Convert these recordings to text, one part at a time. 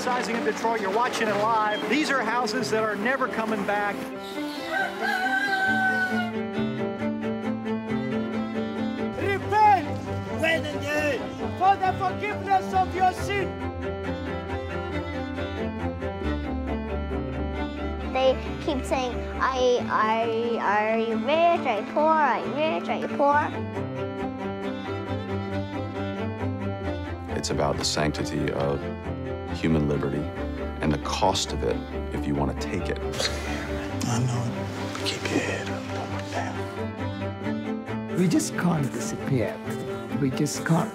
downsizing in Detroit. You're watching it live. These are houses that are never coming back. Repent when again for the forgiveness of your sin. They keep saying, I, I, are you rich? Are you poor? Are you rich? Are you poor? It's about the sanctity of human liberty and the cost of it if you want to take it. I know it. But keep your head up. Don't look down. We just can't disappear. We just can't.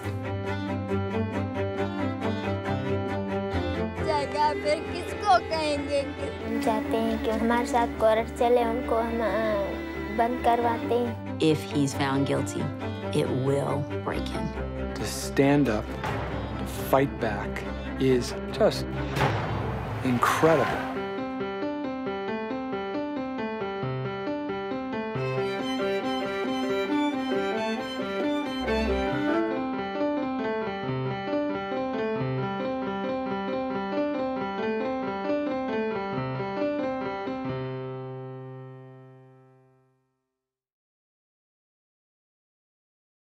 जाएगा फिर किसको कहेंगे कि हम चाहते हैं कि हमारे साथ कोर्ट चले उनको हम अ, बंद करवाते हैं If he's found guilty, it will break him. to stand up, to fight back, is just incredible.